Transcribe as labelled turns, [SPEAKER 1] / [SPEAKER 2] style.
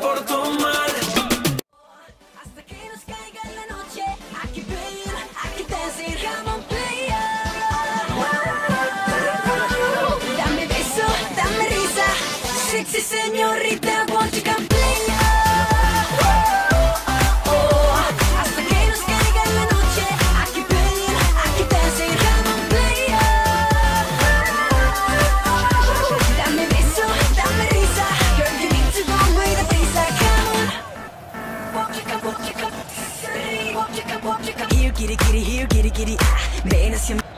[SPEAKER 1] por mal.
[SPEAKER 2] Hasta que nos caiga la noche, aquí playing, aquí dancing, come on player. Dame beso, dame risa, sexy señorita, won't you Giddy giddy here, giddy giddy get